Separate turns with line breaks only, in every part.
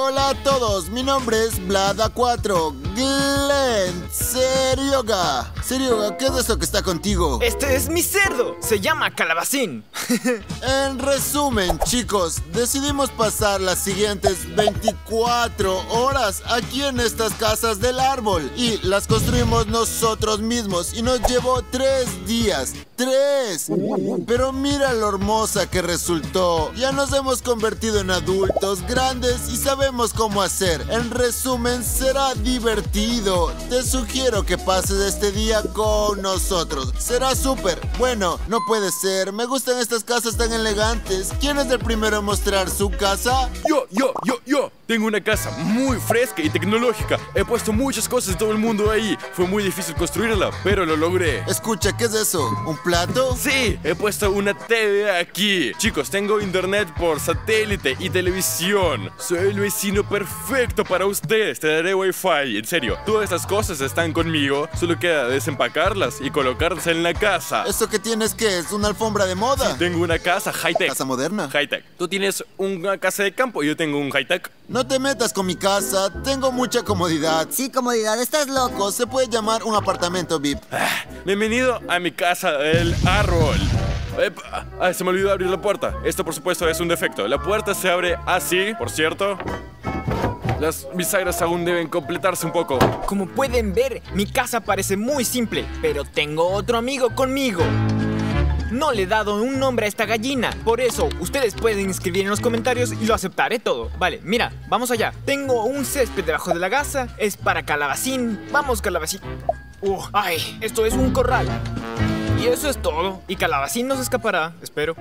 hola a todos, mi nombre es Blada4, Glenn Serioga. Serioga, ¿qué es eso que está contigo?
Este es mi cerdo, se llama Calabacín.
en resumen, chicos, decidimos pasar las siguientes 24 horas aquí en estas casas del árbol y las construimos nosotros mismos y nos llevó tres días. ¡Tres! Pero mira lo hermosa que resultó. Ya nos hemos convertido en adultos grandes y sabemos cómo hacer. En resumen, será divertido. Te sugiero que pases este día con nosotros. Será súper. Bueno, no puede ser. Me gustan estas casas tan elegantes. ¿Quién es el primero en mostrar su casa?
Yo, yo, yo, yo. Tengo una casa muy fresca y tecnológica. He puesto muchas cosas de todo el mundo ahí. Fue muy difícil construirla, pero lo logré.
Escucha, ¿qué es eso? ¿Un plato?
Sí, he puesto una TV aquí. Chicos, tengo internet por satélite y televisión. Soy el vecino perfecto para ustedes. Te daré wifi. En serio, todas estas cosas están conmigo. Solo queda desempacarlas y colocarlas en la casa.
¿Eso que tienes que es? ¿Una alfombra de moda?
Tengo una casa high-tech.
¿Casa moderna?
High-tech. Tú tienes una casa de campo y yo tengo un high-tech.
No te metas con mi casa, tengo mucha comodidad.
Sí, comodidad, estás loco.
Se puede llamar un apartamento VIP.
Ah, bienvenido a mi casa del árbol. Ah, se me olvidó abrir la puerta. Esto, por supuesto, es un defecto. La puerta se abre así, por cierto. Las bisagras aún deben completarse un poco.
Como pueden ver, mi casa parece muy simple, pero tengo otro amigo conmigo. No le he dado un nombre a esta gallina. Por eso, ustedes pueden escribir en los comentarios y lo aceptaré todo. Vale, mira, vamos allá. Tengo un césped debajo de la casa. Es para calabacín. Vamos, calabacín. Uh, ay, esto es un corral. Y eso es todo. Y calabacín no se escapará, espero.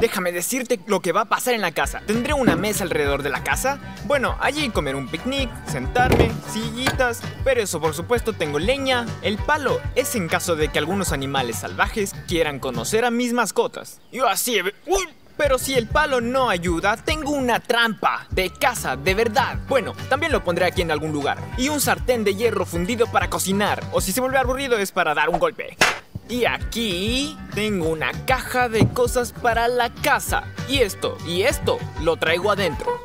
Déjame decirte lo que va a pasar en la casa. ¿Tendré una mesa alrededor de la casa? Bueno, allí comer un picnic, sentarme, sillitas, pero eso por supuesto tengo leña. El palo es en caso de que algunos animales salvajes quieran conocer a mis mascotas. Yo así... Pero si el palo no ayuda, tengo una trampa de casa, de verdad. Bueno, también lo pondré aquí en algún lugar. Y un sartén de hierro fundido para cocinar. O si se vuelve aburrido es para dar un golpe. Y aquí tengo una caja de cosas para la casa. Y esto, y esto, lo traigo adentro.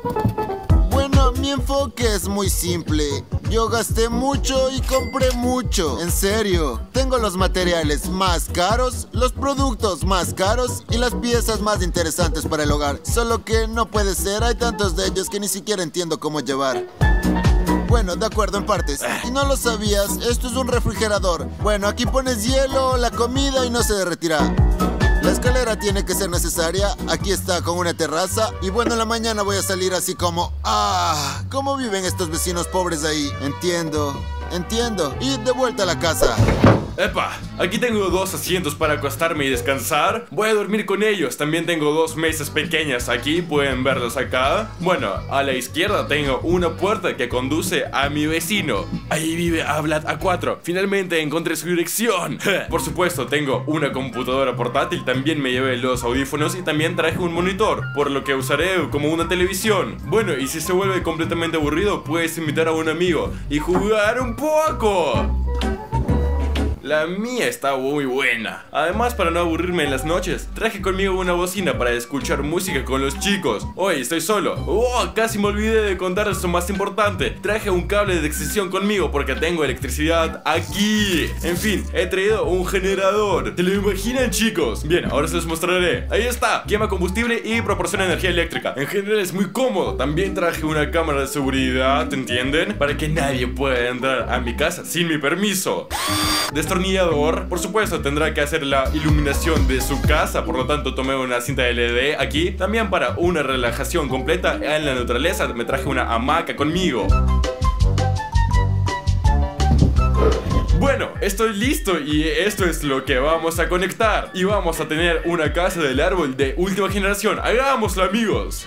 Bueno, mi enfoque es muy simple. Yo gasté mucho y compré mucho. En serio. Tengo los materiales más caros, los productos más caros y las piezas más interesantes para el hogar. Solo que no puede ser, hay tantos de ellos que ni siquiera entiendo cómo llevar. Bueno, de acuerdo, en partes. Si no lo sabías, esto es un refrigerador. Bueno, aquí pones hielo, la comida y no se derretirá. La escalera tiene que ser necesaria. Aquí está con una terraza. Y bueno, en la mañana voy a salir así como... ¡Ah! ¿Cómo viven estos vecinos pobres ahí? Entiendo. Entiendo. Y de vuelta a la casa.
¡Epa! Aquí tengo dos asientos para acostarme y descansar. Voy a dormir con ellos. También tengo dos mesas pequeñas aquí, pueden verlas acá. Bueno, a la izquierda tengo una puerta que conduce a mi vecino. Ahí vive Ablad A4. Finalmente encontré su dirección. Por supuesto, tengo una computadora portátil. También me llevé los audífonos y también traje un monitor, por lo que usaré como una televisión. Bueno, y si se vuelve completamente aburrido, puedes invitar a un amigo y jugar un poco. La mía está muy buena. Además, para no aburrirme en las noches, traje conmigo una bocina para escuchar música con los chicos. Hoy estoy solo. Oh, casi me olvidé de contar lo más importante. Traje un cable de extensión conmigo porque tengo electricidad aquí. En fin, he traído un generador. ¿Se lo imaginan, chicos? Bien, ahora se los mostraré. Ahí está. Quema combustible y proporciona energía eléctrica. En general es muy cómodo. También traje una cámara de seguridad, ¿entienden? Para que nadie pueda entrar a mi casa sin mi permiso destornillador. Por supuesto, tendrá que hacer la iluminación de su casa. Por lo tanto, tomé una cinta LED aquí. También para una relajación completa en la naturaleza, me traje una hamaca conmigo. Bueno, estoy listo y esto es lo que vamos a conectar. Y vamos a tener una casa del árbol de última generación. Hagámoslo, amigos.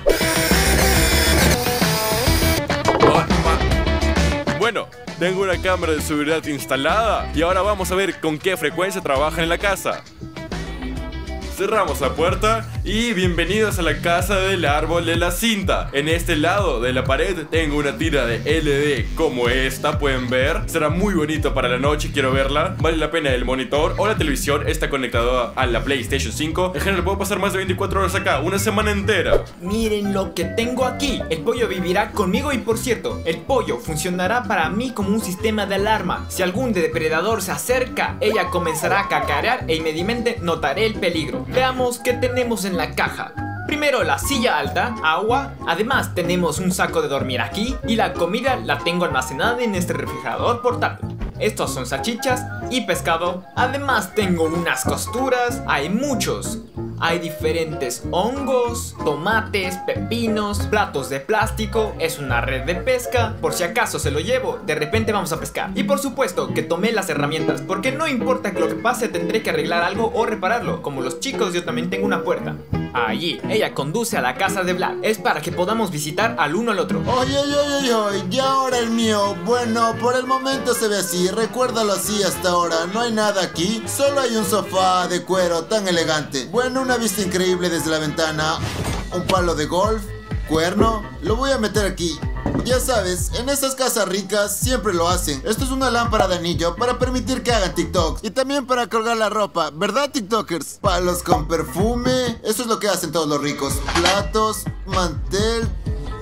Tengo una cámara de seguridad instalada y ahora vamos a ver con qué frecuencia trabaja en la casa. Cerramos la puerta Y bienvenidos a la casa del árbol de la cinta. En este lado de la pared tengo una tira de LD como esta, pueden ver. Será muy bonito para la noche, quiero verla. Vale la pena el monitor o la televisión está conectado a la PlayStation 5. En general puedo pasar más de 24 horas acá, una semana entera.
Miren lo que tengo aquí. El pollo vivirá conmigo y por cierto, el pollo funcionará para mí como un sistema de alarma. Si algún depredador se acerca, ella comenzará a cacarear e inmediatamente notaré el peligro. Veamos qué tenemos en la caja. Primero la silla alta, agua, además tenemos un saco de dormir aquí y la comida la tengo almacenada en este refrigerador portátil. Estos son salchichas y pescado. Además tengo unas costuras, hay muchos. Hay diferentes hongos, tomates, pepinos, platos de plástico, es una red de pesca, por si acaso se lo llevo, de repente vamos a pescar. Y por supuesto que tomé las herramientas, porque no importa que lo que pase tendré que arreglar algo o repararlo. Como los chicos yo también tengo una puerta. Allí, ella conduce a la casa de Vlad. Es para que podamos visitar al uno al otro.
Oye, oye, oye, oye, y ahora el mío. Bueno, por el momento se ve así, recuérdalo así hasta ahora. No hay nada aquí, solo hay un sofá de cuero tan elegante. Bueno, una vista increíble desde la ventana. Un palo de golf, cuerno. Lo voy a meter aquí. Ya sabes, en esas casas ricas siempre lo hacen. Esto es una lámpara de anillo para permitir que hagan TikToks. Y también para colgar la ropa, ¿verdad TikTokers? Palos con perfume. Eso es lo que hacen todos los ricos. Platos, mantel.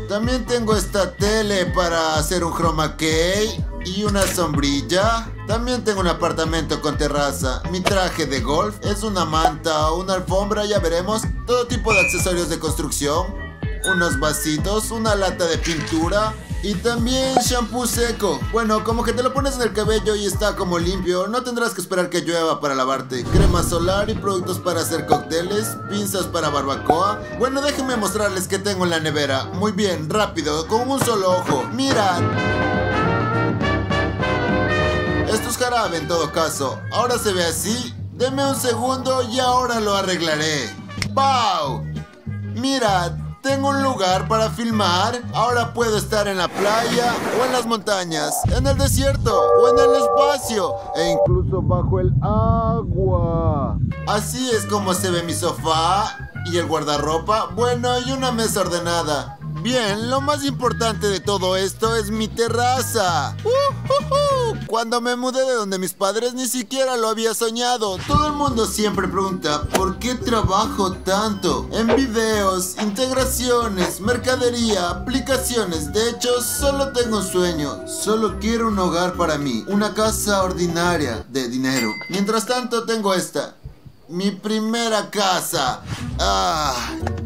También tengo esta tele para hacer un chroma key y una sombrilla. También tengo un apartamento con terraza. Mi traje de golf es una manta, una alfombra, ya veremos. Todo tipo de accesorios de construcción unos vasitos, una lata de pintura y también shampoo seco. Bueno, como que te lo pones en el cabello y está como limpio, no tendrás que esperar que llueva para lavarte. Crema solar y productos para hacer cócteles, pinzas para barbacoa. Bueno, déjenme mostrarles qué tengo en la nevera. Muy bien, rápido, con un solo ojo. Mira. Esto es en todo caso. Ahora se ve así. Deme un segundo y ahora lo arreglaré. ¡Wow! Mira, tengo un lugar para filmar. Ahora puedo estar en la playa o en las montañas, en el desierto o en el espacio e incluso bajo el agua. Así es como se ve mi sofá y el guardarropa. Bueno, y una mesa ordenada. Bien, lo más importante de todo esto es mi terraza. Cuando me mudé de donde mis padres ni siquiera lo había soñado. Todo el mundo siempre pregunta, ¿por qué trabajo tanto? En videos, integraciones, mercadería, aplicaciones. De hecho, solo tengo un sueño. Solo quiero un hogar para mí. Una casa ordinaria de dinero. Mientras tanto, tengo esta. Mi primera casa. Ah,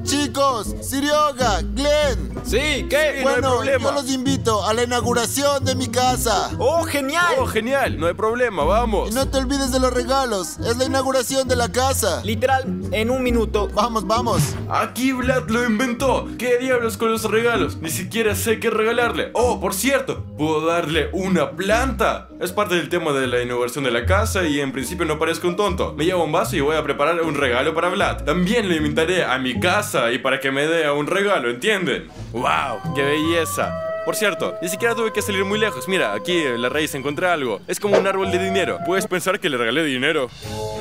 chicos, Sirioga, Glenn.
Sí, ¿qué?
no hay
Bueno,
problema.
yo los invito a la inauguración de mi casa.
¡Oh, genial!
Oh, genial, no hay problema, vamos.
Y no te olvides de los regalos. Es la inauguración de la casa.
Literal, en un minuto.
Vamos, vamos.
Aquí Vlad lo inventó. ¿Qué diablos con los regalos? Ni siquiera sé qué regalarle. Oh, por cierto, puedo darle una planta. Es parte del tema de la inauguración de la casa y en principio no parezco un tonto. Me llevo un vaso y voy a preparar un regalo para Vlad. También le invitaré a mi casa y para que me dé un regalo, ¿entienden? ¡Wow! ¡Qué belleza! Por cierto, ni siquiera tuve que salir muy lejos. Mira, aquí en la raíz encontré algo. Es como un árbol de dinero. Puedes pensar que le regalé dinero.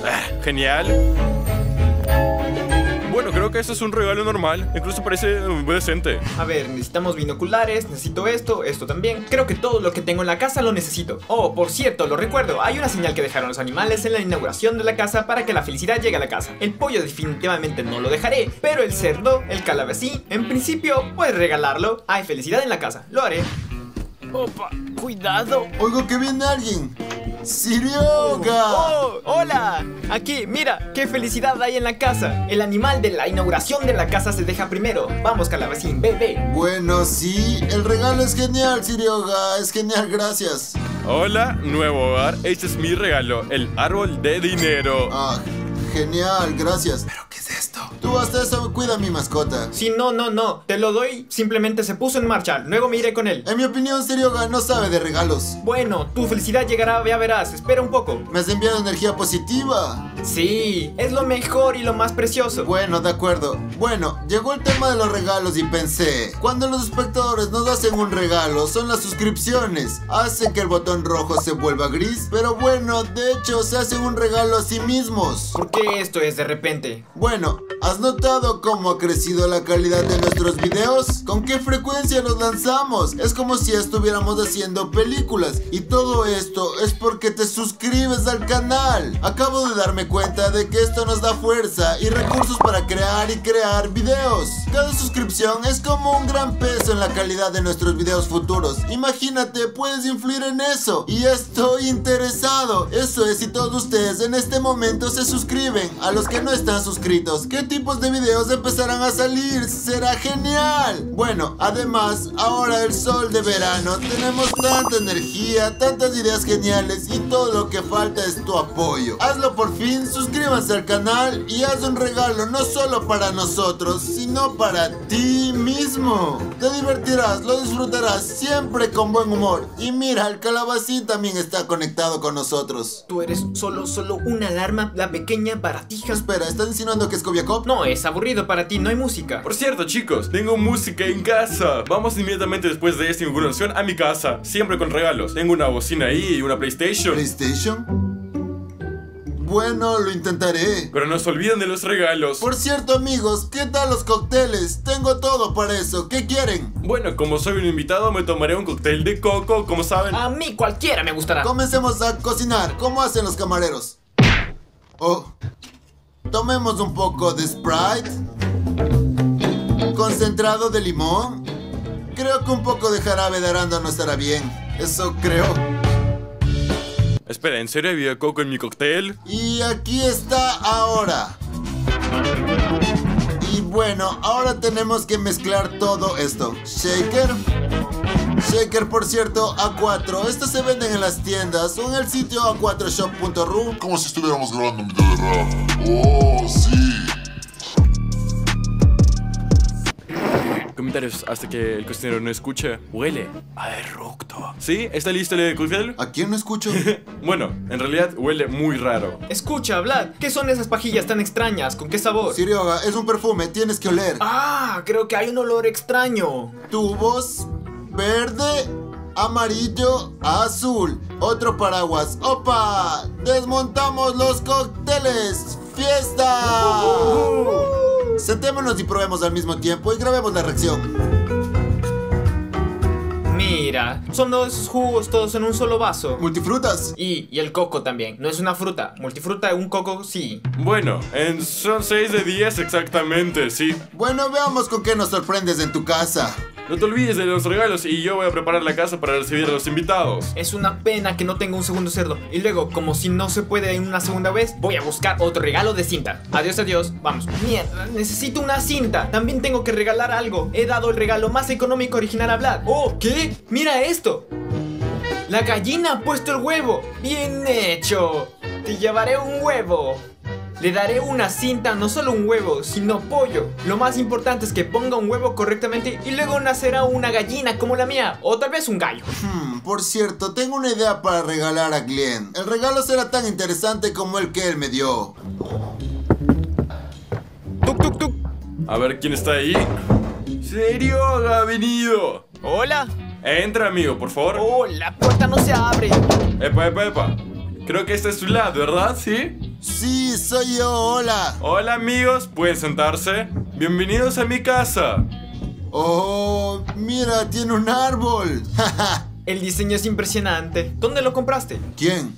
Ah, genial. Bueno, creo que eso es un regalo normal. Incluso parece eh, decente.
A ver, necesitamos binoculares, necesito esto, esto también. Creo que todo lo que tengo en la casa lo necesito. Oh, por cierto, lo recuerdo, hay una señal que dejaron los animales en la inauguración de la casa para que la felicidad llegue a la casa. El pollo definitivamente no lo dejaré, pero el cerdo, el calabacín, en principio puedes regalarlo. Hay felicidad en la casa, lo haré. Opa, cuidado.
Oigo que viene alguien. Sirioga.
¡Oh! ¡Hola! Aquí, mira, qué felicidad hay en la casa. El animal de la inauguración de la casa se deja primero. Vamos, calabacín, ve.
Bueno, sí, el regalo es genial, Sirioga. Es genial, gracias.
Hola, nuevo hogar. Este es mi regalo, el árbol de dinero.
Ah, genial, gracias. ¿Pero qué es esto? Tú hasta eso cuida a mi mascota.
Si no, no, no, te lo doy, simplemente se puso en marcha. Luego me iré con él.
En mi opinión, Sirioga no sabe de regalos.
Bueno, tu felicidad llegará, ya verás. Espera un poco.
Me has enviado energía positiva.
Sí, es lo mejor y lo más precioso.
Bueno, de acuerdo. Bueno, llegó el tema de los regalos y pensé, cuando los espectadores nos hacen un regalo, son las suscripciones. Hacen que el botón rojo se vuelva gris, pero bueno, de hecho se hacen un regalo a sí mismos.
¿Por qué esto es de repente?
Bueno, haz ¿Has notado cómo ha crecido la calidad de nuestros videos? ¿Con qué frecuencia nos lanzamos? Es como si estuviéramos haciendo películas. Y todo esto es porque te suscribes al canal. Acabo de darme cuenta de que esto nos da fuerza y recursos para crear y crear videos. Cada suscripción es como un gran peso en la calidad de nuestros videos futuros. Imagínate, puedes influir en eso. Y estoy interesado. Eso es si todos ustedes en este momento se suscriben. A los que no están suscritos, ¿qué tipos de videos empezarán a salir? Será genial. Bueno, además, ahora el sol de verano, tenemos tanta energía, tantas ideas geniales y todo lo que falta es tu apoyo. Hazlo por fin, suscríbanse al canal y haz un regalo no solo para nosotros, sino para ti mismo. Te divertirás, lo disfrutarás siempre con buen humor. Y mira, el calabacín también está conectado con nosotros.
Tú eres solo, solo una alarma, la pequeña baratija.
Espera, ¿estás insinuando que es
No, es aburrido para ti, no hay música.
Por cierto, chicos, tengo música en casa. Vamos inmediatamente después de esta inauguración a mi casa, siempre con regalos. Tengo una bocina ahí y una PlayStation.
¿PlayStation? Bueno, lo intentaré.
Pero no se olviden de los regalos.
Por cierto, amigos, ¿qué tal los cócteles? Tengo todo para eso. ¿Qué quieren?
Bueno, como soy un invitado, me tomaré un cóctel de coco, como saben.
A mí cualquiera me gustará.
Comencemos a cocinar. ¿Cómo hacen los camareros? Oh. Tomemos un poco de Sprite. Concentrado de limón. Creo que un poco de jarabe de arándano estará bien. Eso creo.
Espera, ¿en serio había coco en mi cóctel?
Y aquí está ahora. Y bueno, ahora tenemos que mezclar todo esto. Shaker. Shaker, por cierto, A4. Estos se venden en las tiendas o en el sitio a4shop.ru.
Como si estuviéramos grabando un video de rap. Oh, sí.
Comentarios hasta que el cocinero no escuche. Huele a eructo. ¿Sí? ¿Está listo el cóctel?
¿A quién no escucho?
Bueno, en realidad huele muy raro.
Escucha, Vlad, ¿qué son esas pajillas tan extrañas? ¿Con qué sabor?
Sirioga, es un perfume, tienes que oler.
Ah, creo que hay un olor extraño.
Tubos, verde, amarillo, azul. Otro paraguas. ¡Opa! ¡Desmontamos los cócteles! ¡Fiesta! Sentémonos y probemos al mismo tiempo y grabemos la reacción.
Mira, son todos esos jugos todos en un solo vaso.
Multifrutas.
Y, y el coco también, no es una fruta. Multifruta, un coco, sí.
Bueno, en son 6 de 10 exactamente, sí.
Bueno, veamos con qué nos sorprendes en tu casa.
No te olvides de los regalos y yo voy a preparar la casa para recibir a los invitados.
Es una pena que no tenga un segundo cerdo. Y luego, como si no se puede en una segunda vez, voy a buscar otro regalo de cinta. Adiós, adiós. Vamos. Mierda, necesito una cinta. También tengo que regalar algo. He dado el regalo más económico original a Vlad. Oh, ¿qué? Mira esto. La gallina ha puesto el huevo. Bien hecho. Te llevaré un huevo. Le daré una cinta, no solo un huevo, sino pollo. Lo más importante es que ponga un huevo correctamente y luego nacerá una gallina como la mía, o tal vez un gallo.
Hmm, por cierto, tengo una idea para regalar a Glenn. El regalo será tan interesante como el que él me dio.
Tuk, tuk, tuk.
A ver quién está ahí. ¿Serio? Ha venido.
Hola.
Entra, amigo, por favor.
Oh, la puerta no se abre.
Epa, epa, epa. Creo que este es su lado, ¿verdad? ¿Sí?
Sí, soy yo, hola.
Hola, amigos. ¿Pueden sentarse? Bienvenidos a mi casa.
Oh, mira, tiene un árbol.
El diseño es impresionante. ¿Dónde lo compraste?
¿Quién?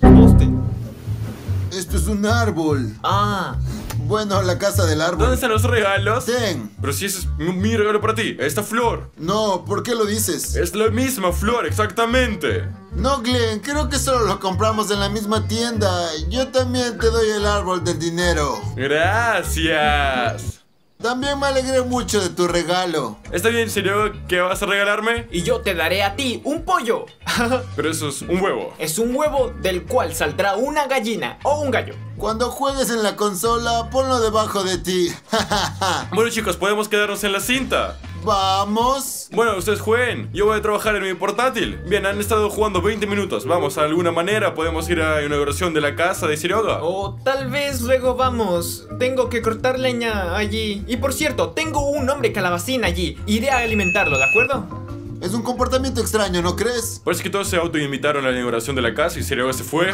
Esto es un árbol.
Ah,
Bueno, la casa del
¿Dónde
árbol.
están los regalos?
Ten.
Pero si ese es mi mi regalo para ti, esta flor.
No, ¿por qué lo dices?
Es la misma flor, exactamente.
No, Glenn, creo que solo lo compramos en la misma tienda. Yo también te doy el árbol del dinero.
Gracias.
También me alegré mucho de tu regalo.
¿Está bien, serio? ¿Qué vas a regalarme?
y yo te daré a ti un pollo.
Pero eso es un huevo.
es un huevo del cual saldrá una gallina o un gallo.
Cuando juegues en la consola, ponlo debajo de ti.
Bueno, chicos, podemos quedarnos en la cinta.
Vamos.
Bueno, ustedes jueguen. Yo voy a trabajar en mi portátil. Bien, han estado jugando 20 minutos. Vamos, de alguna manera podemos ir a la inauguración de la casa de Siroga.
O tal vez luego vamos. Tengo que cortar leña allí. Y por cierto, tengo un hombre calabacín allí. Iré a alimentarlo, ¿de acuerdo?
Es un comportamiento extraño, ¿no crees?
Parece que todos se autoinvitaron a la inauguración de la casa y Siroga se fue.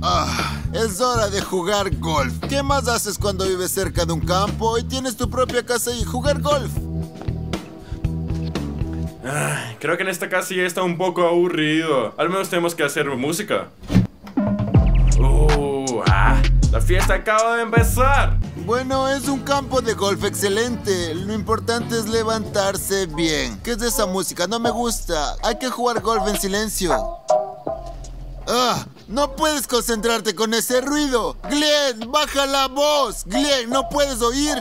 Ah, Es hora de jugar golf. ¿Qué más haces cuando vives cerca de un campo y tienes tu propia casa y jugar golf?
Ay, creo que en esta casa ya está un poco aburrido. Al menos tenemos que hacer música. Uh, ah, la fiesta acaba de empezar.
Bueno, es un campo de golf excelente. Lo importante es levantarse bien. ¿Qué es esa música? No me gusta. Hay que jugar golf en silencio. ¡Ah! No puedes concentrarte con ese ruido. Glenn, baja la voz. Glenn, ¿no puedes oír?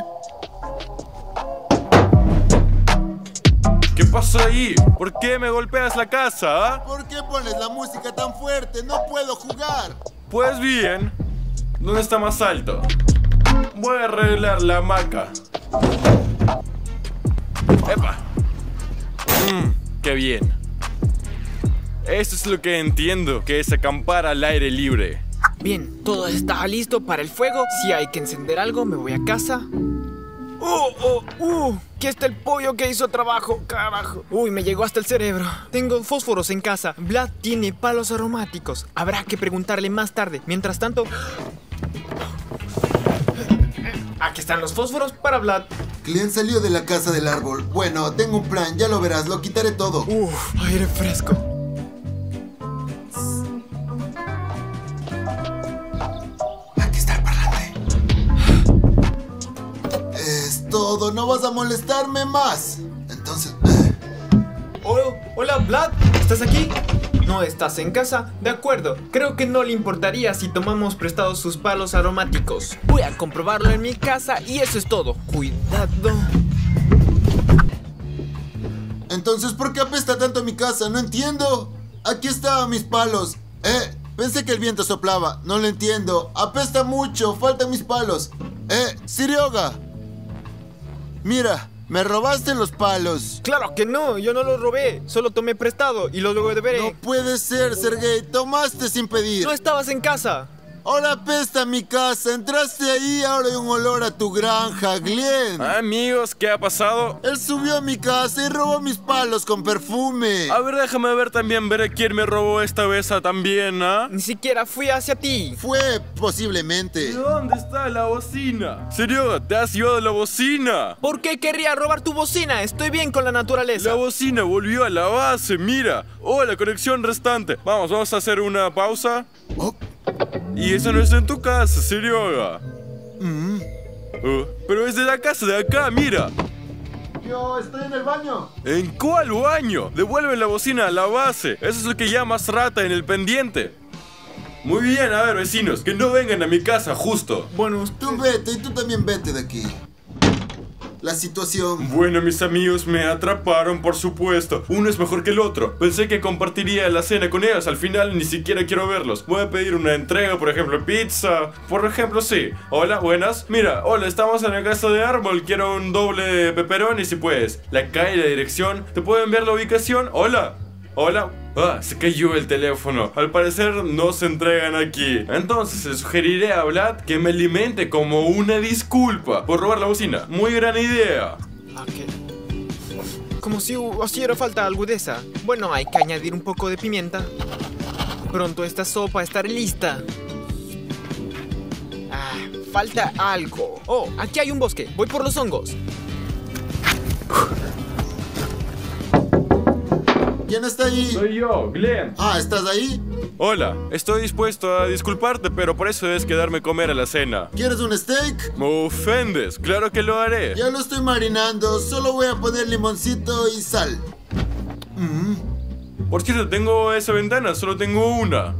¿Qué pasó ahí? ¿Por qué me golpeas la casa? ah?
¿Por qué pones la música tan fuerte? No puedo jugar.
Pues bien. ¿Dónde está más alto? Voy a arreglar la hamaca. ¡Epa! Mmm, qué bien. Esto es lo que entiendo, que es acampar al aire libre.
Bien, todo está listo para el fuego. Si hay que encender algo, me voy a casa. ¡Oh, oh, uh! Aquí está el pollo que hizo trabajo, carajo. Uy, me llegó hasta el cerebro. Tengo fósforos en casa. Vlad tiene palos aromáticos. Habrá que preguntarle más tarde. Mientras tanto... Aquí están los fósforos para Vlad.
Glenn salió de la casa del árbol. Bueno, tengo un plan, ya lo verás, lo quitaré todo.
Uf, aire fresco. ¿Estás aquí? ¿No estás en casa? De acuerdo. Creo que no le importaría si tomamos prestados sus palos aromáticos. Voy a comprobarlo en mi casa y eso es todo. Cuidado.
Entonces, ¿por qué apesta tanto mi casa? No entiendo. Aquí estaban mis palos. Eh, pensé que el viento soplaba. No lo entiendo. Apesta mucho. Faltan mis palos. Eh, Sirioga. Mira, me robaste los palos.
Claro que no, yo no los robé. Solo tomé prestado y los luego deberé.
No puede ser, Sergey. Tomaste sin pedir.
No estabas en casa.
Ahora apesta mi casa. Entraste ahí, ahora hay un olor a tu granja, Glenn.
Amigos, ¿qué ha pasado?
Él subió a mi casa y robó mis palos con perfume.
A ver, déjame ver también, ver quién me robó esta vez también, ¿ah?
Ni siquiera fui hacia ti.
Fue posiblemente.
¿Dónde está la bocina? ¿Serio? ¿Te has llevado la bocina?
¿Por qué querría robar tu bocina? Estoy bien con la naturaleza.
La bocina volvió a la base, mira. Oh, la conexión restante. Vamos, vamos a hacer una pausa.
Oh,
Y eso no está en tu casa, Serioga.
mm.
Oh, pero es de la casa de acá, mira.
Yo estoy en el baño.
¿En cuál baño? Devuelve la bocina a la base. Eso es lo que llamas rata en el pendiente. Muy bien, a ver, vecinos, que no vengan a mi casa justo.
Bueno,
Tú vete y tú también vete de aquí. La situación.
Bueno, mis amigos me atraparon, por supuesto. Uno es mejor que el otro. Pensé que compartiría la cena con ellos. Al final ni siquiera quiero verlos. Voy a pedir una entrega, por ejemplo, pizza. Por ejemplo, sí. Hola, buenas. Mira, hola, estamos en la casa de árbol. Quiero un doble de pepperoni si puedes. La calle, la dirección. ¿Te puedo enviar la ubicación? Hola. Hola. Ah, se cayó el teléfono. Al parecer no se entregan aquí. Entonces le sugeriré a Vlad que me alimente como una disculpa por robar la bocina. Muy gran idea.
ok. Como si hiciera falta agudeza. Bueno, hay que añadir un poco de pimienta. Pronto esta sopa estará lista. Ah, falta algo. Oh, aquí hay un bosque. Voy por los hongos.
¿Quién está ahí?
Soy yo, Glenn.
Ah, ¿estás ahí?
Hola, estoy dispuesto a disculparte, pero por eso debes quedarme a comer a la cena.
¿Quieres un steak?
Me ofendes, claro que lo haré.
Ya lo estoy marinando. Solo voy a poner limoncito y sal. Mm.
Por cierto, tengo esa ventana, solo tengo una.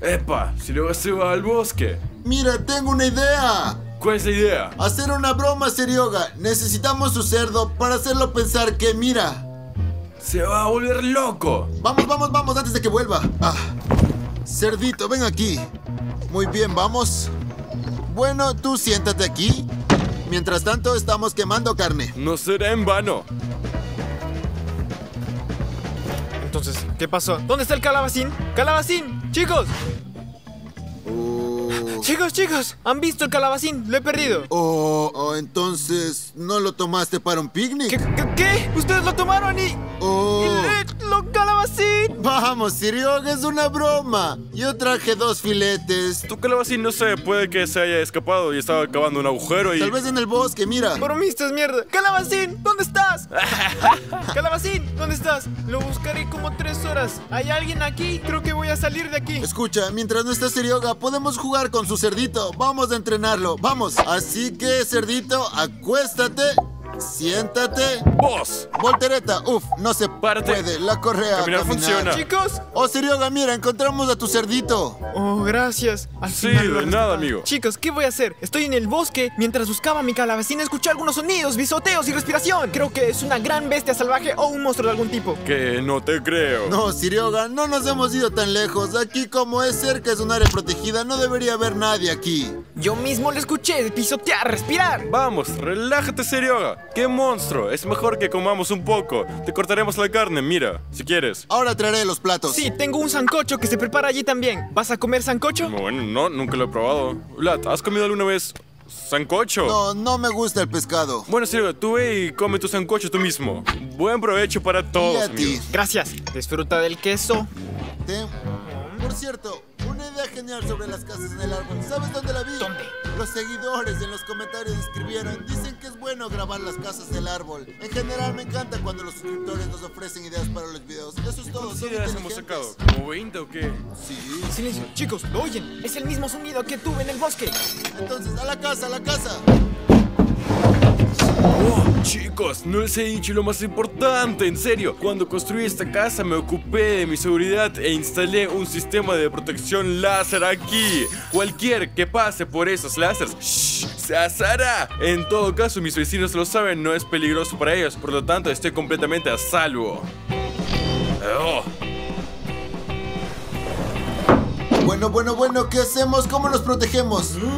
Epa, si luego se va al bosque.
Mira, tengo una idea.
¿Cuál es la idea?
Hacer una broma, Serioga. Necesitamos su cerdo para hacerlo pensar que, mira.
Se va a volver loco.
Vamos, vamos, vamos, antes de que vuelva. Ah. Cerdito, ven aquí. Muy bien, vamos. Bueno, tú siéntate aquí. Mientras tanto, estamos quemando carne.
No será en vano.
Entonces, ¿qué pasó? ¿Dónde está el calabacín? ¡Calabacín! ¡Chicos! ¡Chicos, chicos! ¿Han visto el calabacín? Lo he perdido.
oh, oh, entonces, ¿no lo tomaste para un picnic?
¿Qué? ¿Qué? ¿Ustedes lo tomaron y...
Oh,
y le- lo ¡Oh, calabacín!
Vamos, Sirioga, es una broma. Yo traje dos filetes.
Tu calabacín, no sé, puede que se haya escapado y estaba cavando un agujero y...
Tal vez en el bosque, mira.
Bromistas, mierda. ¡Calabacín! ¿Dónde estás? ¡Calabacín! ¿Dónde estás? Lo buscaré como tres horas. ¿Hay alguien aquí? Creo que voy a salir de aquí.
Escucha, mientras no está Serioga, podemos jugar con su cerdito. Vamos a entrenarlo. Vamos. Así que, cerdito, acuéstate. Siéntate.
¡Vos!
Voltereta. Uf, no se
Párate.
puede. La correa.
Caminar
caminar.
funciona.
Chicos.
Oh, Serioga, mira, encontramos a tu cerdito.
Oh, gracias. Al
Sí,
final
de nada, amigo.
Chicos, ¿qué voy a hacer? Estoy en el bosque. Mientras buscaba a mi calabacín, escuché algunos sonidos, bisoteos y respiración. Creo que es una gran bestia salvaje o un monstruo de algún tipo.
Que no te creo.
No, Sirioga, no nos hemos ido tan lejos. Aquí, como es cerca, es un área protegida, no debería haber nadie aquí.
Yo mismo lo escuché pisotear, respirar.
Vamos, relájate, Serioga. ¡Qué monstruo! Es mejor que comamos un poco. Te cortaremos la carne, mira, si quieres.
Ahora traeré los platos.
Sí, tengo un sancocho que se prepara allí también. ¿Vas a comer sancocho?
Bueno, no, nunca lo he probado. Vlad, ¿has comido alguna vez sancocho?
No, no me gusta el pescado.
Bueno, Serioga, tú ve y come tu sancocho tú mismo. Buen provecho para
Y
todos,
a ti.
amigos.
Gracias. Disfruta del queso.
Te- Por cierto, idea genial sobre las casas en el árbol. ¿Sabes dónde la vi?
¿Dónde?
Los seguidores en los comentarios escribieron. Dicen que es bueno grabar las casas del árbol. En general me encanta cuando los suscriptores nos ofrecen ideas para los videos. Eso es todo.
¿Cuántas ideas hemos sacado? ¿Como 20 o qué?
Sí.
Silencio, chicos, ¿lo oyen? Es el mismo sonido que tuve en el bosque.
Entonces, a la casa, a la casa.
Oh, chicos, no les he dicho lo más importante, en serio. Cuando construí esta casa me ocupé de mi seguridad e instalé un sistema de protección láser aquí. Cualquier que pase por esos láseres, shh, se asará. En todo caso, mis vecinos lo saben, no es peligroso para ellos, por lo tanto estoy completamente a salvo. Oh,
Bueno, bueno, bueno, ¿qué hacemos? ¿Cómo nos protegemos?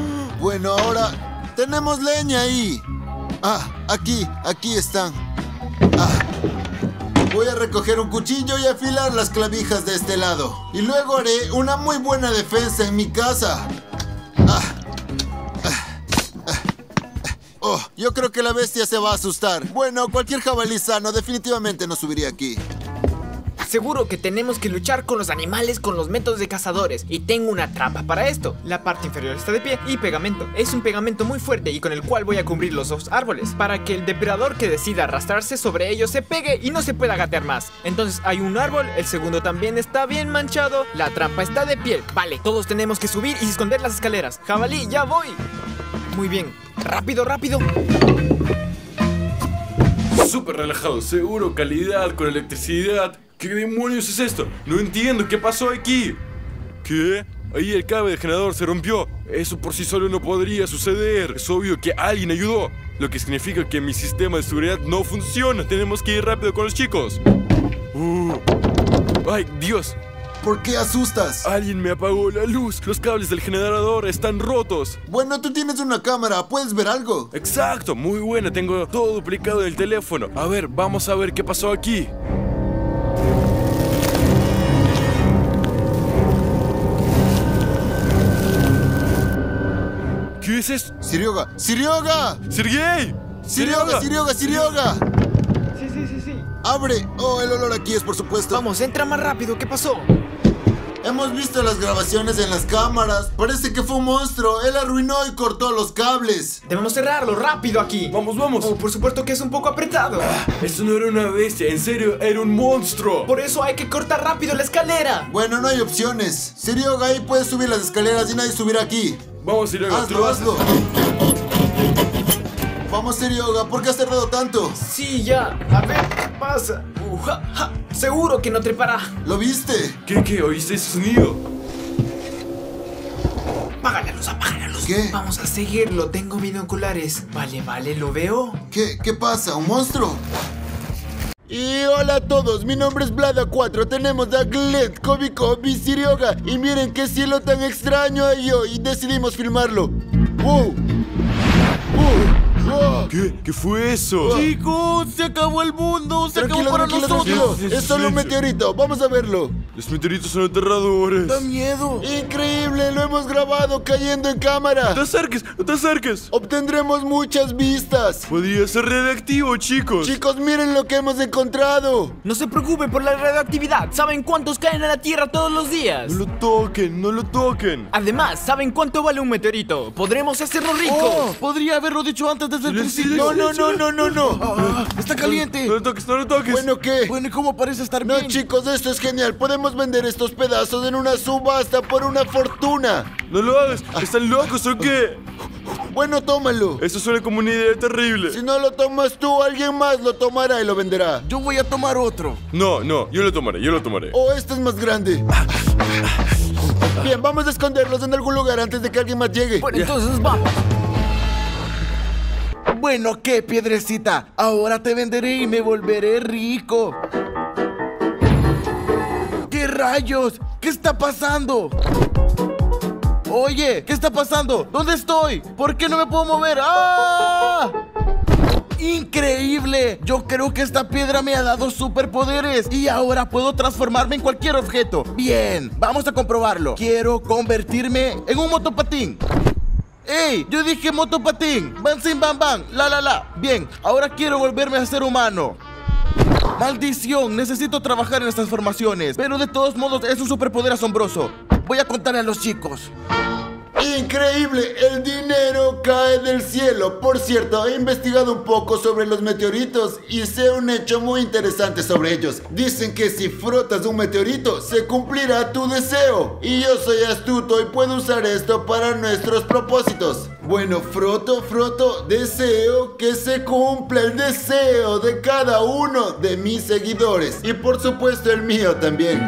Bueno, ahora tenemos leña ahí. Ah, aquí, aquí están. Ah. Voy a recoger un cuchillo y afilar las clavijas de este lado. Y luego haré una muy buena defensa en mi casa. Ah. Ah. Ah. Oh, yo creo que la bestia se va a asustar. Bueno, cualquier jabalí sano definitivamente no subiría aquí.
Seguro que tenemos que luchar con los animales con los métodos de cazadores. Y tengo una trampa para esto. La parte inferior está de pie y pegamento. Es un pegamento muy fuerte y con el cual voy a cubrir los dos árboles. Para que el depredador que decida arrastrarse sobre ellos se pegue y no se pueda gatear más. Entonces hay un árbol, el segundo también está bien manchado. La trampa está de piel. Vale, todos tenemos que subir y esconder las escaleras. Jabalí, ya voy. Muy bien. Rápido, rápido.
súper relajado, seguro, calidad, con electricidad. ¿Qué demonios es esto? No entiendo, ¿qué pasó aquí? ¿Qué? Ahí el cable del generador se rompió. Eso por sí solo no podría suceder. Es obvio que alguien ayudó. Lo que significa que mi sistema de seguridad no funciona. Tenemos que ir rápido con los chicos. Uh. ¡Ay, Dios!
¿Por qué asustas?
Alguien me apagó la luz. Los cables del generador están rotos.
Bueno, tú tienes una cámara, ¿puedes ver algo?
Exacto, muy buena. Tengo todo duplicado en el teléfono. A ver, vamos a ver qué pasó aquí. ¿Qué es esto?
Sirioga, Sirioga,
¡Sergey!
Sirioga, Sirioga, Sirioga.
Sí, sí, sí, sí.
Abre. Oh, el olor aquí es por supuesto.
Vamos, entra más rápido. ¿Qué pasó?
Hemos visto las grabaciones en las cámaras. Parece que fue un monstruo. Él arruinó y cortó los cables.
Debemos cerrarlo rápido aquí.
Vamos, vamos.
Oh, por supuesto que es un poco apretado.
Eso no era una bestia, en serio, era un monstruo.
Por eso hay que cortar rápido la escalera.
Bueno, no hay opciones. Sirioga, ahí puedes subir las escaleras y nadie subirá aquí.
Vamos, Sirioga, tú
Hazlo,
lo haces.
hazlo. Vamos, Sirioga, ¿por qué has tardado tanto?
Sí, ya. A ver, ¿qué pasa? Uh, ja, ja. Seguro que no trepará.
¿Lo viste?
¿Qué, qué? ¿Oíste ese sonido?
Apaga la luz, apaga la luz.
¿Qué?
Vamos a seguirlo. Tengo binoculares. Vale, vale, lo veo.
¿Qué, qué pasa? ¿Un monstruo? Y hola a todos, mi nombre es Blada4, tenemos a Glent, Kobe Kobe, Sirioga y miren qué cielo tan extraño hay hoy y decidimos filmarlo. ¡Wow!
¿Qué? ¿Qué fue eso?
Chicos, se acabó el mundo, se
Tranquilo,
acabó para
tranquilo,
nosotros.
tranquilo. Es solo un meteorito. Vamos a verlo.
Los meteoritos son aterradores.
Da miedo.
Increíble, lo hemos grabado cayendo en cámara.
No te acerques, no te acerques.
Obtendremos muchas vistas.
Podría ser radioactivo, chicos.
Chicos, miren lo que hemos encontrado.
No se preocupen por la radioactividad. ¿Saben cuántos caen a la Tierra todos los días?
No lo toquen, no lo toquen.
Además, ¿saben cuánto vale un meteorito? Podremos hacernos ricos.
Oh, podría haberlo dicho antes desde el
Silencio,
No, no, no, no, no, no.
Ah, está caliente.
No lo toques, no lo toques.
Bueno, ¿qué?
Bueno, ¿y cómo parece estar
No,
bien?
chicos, esto es genial. Podemos vender estos pedazos en una subasta por una fortuna.
no lo hagas. ¿Están locos o qué?
Bueno, tómalo.
Eso suena como una idea terrible.
Si no lo tomas tú, alguien más lo tomará y lo venderá.
Yo voy a tomar otro.
No, no, yo lo tomaré, yo lo tomaré.
O este es más grande. Bien, vamos a esconderlos en algún lugar antes de que alguien más llegue.
Bueno, entonces vamos.
Bueno, ¿qué, piedrecita? Ahora te venderé y me volveré rico. ¿Qué rayos? ¿Qué está pasando? Oye, ¿qué está pasando? ¿Dónde estoy? ¿Por qué no me puedo mover? ¡Ah! ¡Increíble! Yo creo que esta piedra me ha dado superpoderes y ahora puedo transformarme en cualquier objeto. Bien, vamos a comprobarlo. Quiero convertirme en un motopatín. ¡Ey! Yo dije motopatín. Van sin bam bam. La la la. Bien, ahora quiero volverme a ser humano. Maldición, necesito trabajar en estas formaciones. Pero de todos modos es un superpoder asombroso. Voy a contarle a los chicos.
Increíble, el dinero cae del cielo. Por cierto, he investigado un poco sobre los meteoritos y sé un hecho muy interesante sobre ellos. Dicen que si frotas un meteorito, se cumplirá tu deseo. Y yo soy astuto y puedo usar esto para nuestros propósitos. Bueno, froto, froto, deseo que se cumpla el deseo de cada uno de mis seguidores. Y por supuesto el mío también.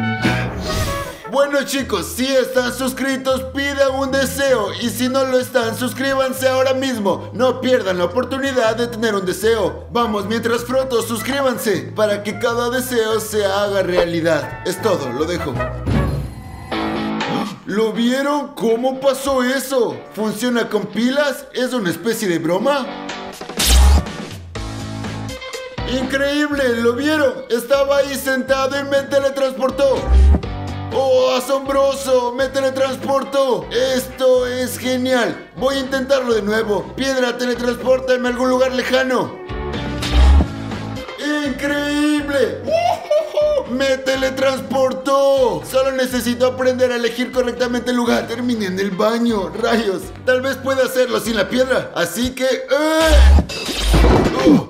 Bueno chicos, si están suscritos pidan un deseo y si no lo están suscríbanse ahora mismo. No pierdan la oportunidad de tener un deseo. Vamos, mientras froto, suscríbanse para que cada deseo se haga realidad. Es todo, lo dejo. ¿Lo vieron? ¿Cómo pasó eso? ¿Funciona con pilas? ¿Es una especie de broma? Increíble, ¿lo vieron? Estaba ahí sentado y me teletransportó. ¡Oh, asombroso! ¡Me teletransporto! Esto es genial. Voy a intentarlo de nuevo. Piedra, teletransportame a algún lugar lejano. ¡Increíble! ¡Me teletransportó! Solo necesito aprender a elegir correctamente el lugar. Terminé en el baño, rayos. Tal vez pueda hacerlo sin la piedra. Así que... ¡eh! ¡Oh!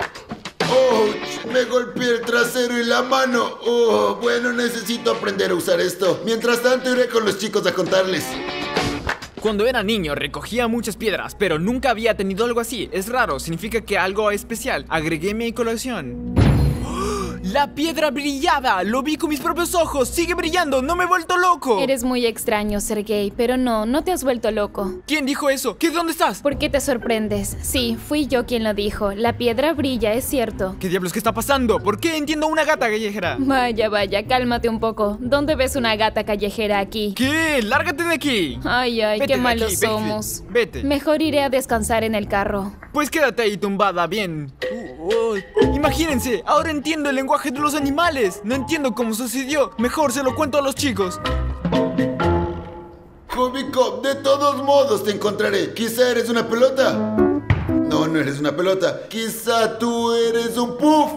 ¡Oh! Me golpeé el trasero y la mano. Oh, bueno, necesito aprender a usar esto. Mientras tanto, iré con los chicos a contarles.
Cuando era niño recogía muchas piedras, pero nunca había tenido algo así. Es raro, significa que algo especial. Agregué mi colección. La piedra brillaba, lo vi con mis propios ojos, sigue brillando, no me he vuelto loco.
Eres muy extraño, Sergey, pero no, no te has vuelto loco.
¿Quién dijo eso? ¿Qué dónde estás?
¿Por qué te sorprendes? Sí, fui yo quien lo dijo. La piedra brilla, es cierto.
¿Qué diablos qué está pasando? ¿Por qué entiendo una gata callejera?
Vaya, vaya, cálmate un poco. ¿Dónde ves una gata callejera aquí?
¿Qué? Lárgate de aquí.
Ay, ay,
Vete
qué malos
aquí, vete,
somos.
vete.
Mejor iré a descansar en el carro.
Pues quédate ahí tumbada, bien. Uh, oh. Imagínense, ahora entiendo el lenguaje de los animales. No entiendo cómo sucedió. Mejor se lo cuento a los chicos.
Cómico, de todos modos te encontraré. Quizá eres una pelota. No, no eres una pelota. Quizá tú eres un puff.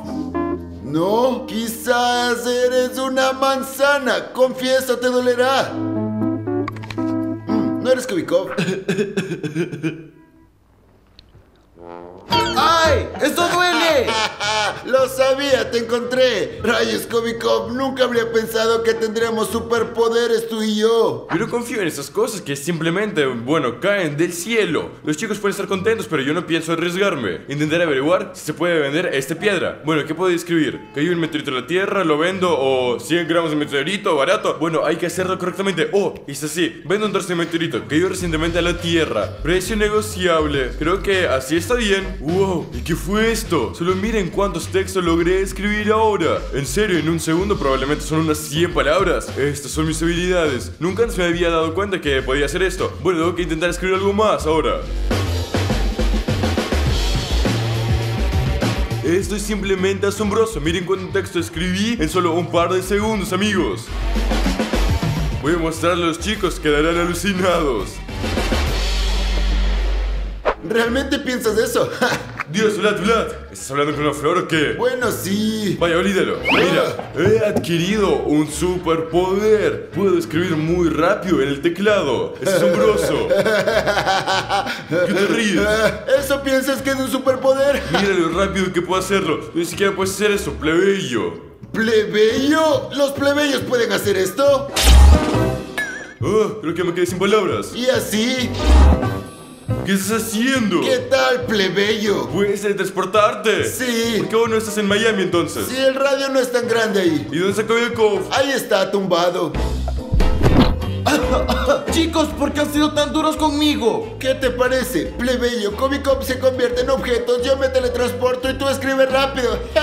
No, quizás eres una manzana. Confiesa, te dolerá. Mm, no eres Kubikov.
¡Ay! ¡Esto duele!
Lo sabía, te encontré. Rayos, Kubikov, nunca habría pensado que tendríamos superpoderes tú y yo.
Yo no confío en esas cosas que simplemente, bueno, caen del cielo. Los chicos pueden estar contentos, pero yo no pienso arriesgarme. Intentaré averiguar si se puede vender esta piedra. Bueno, ¿qué puedo escribir? ¿Cayó un meteorito en la Tierra? ¿Lo vendo? ¿O 100 gramos de meteorito? ¿Barato? Bueno, hay que hacerlo correctamente. Oh, es así. Vendo un trozo de meteorito. Cayó recientemente a la Tierra. Precio negociable. Creo que así está bien. Wow, ¿y qué fue esto? Solo miren cuántos textos logré escribir ahora. En serio, en un segundo probablemente son unas 100 palabras. Estas son mis habilidades. Nunca antes me había dado cuenta que podía hacer esto. Bueno, tengo que intentar escribir algo más ahora. Esto es simplemente asombroso. Miren cuánto texto escribí en solo un par de segundos, amigos. Voy a mostrarle a los chicos, quedarán alucinados.
¿Realmente piensas eso?
Dios, Vlad, Vlad, ¿estás hablando con una flor o qué?
bueno, sí.
Vaya, olvídalo. Mira, he adquirido un superpoder. Puedo escribir muy rápido en el teclado. Es asombroso. ¿Qué te ríes?
¿Eso piensas que es un superpoder?
Mira lo rápido que puedo hacerlo. Ni siquiera puedes hacer eso, plebeyo.
¿Plebeyo? ¿Los plebeyos pueden hacer esto?
Oh, creo que me quedé sin palabras.
¿Y así?
¿Qué estás haciendo?
¿Qué tal, plebeyo?
¿Puedes teletransportarte?
Sí.
¿Por qué aún no estás en Miami entonces?
Si el radio no es tan grande ahí.
¿Y dónde sacó Yakov?
Ahí está, tumbado.
Chicos, ¿por qué han sido tan duros conmigo?
¿Qué te parece? Plebeyo, Comic Cop se convierte en objetos, yo me teletransporto y tú escribes rápido.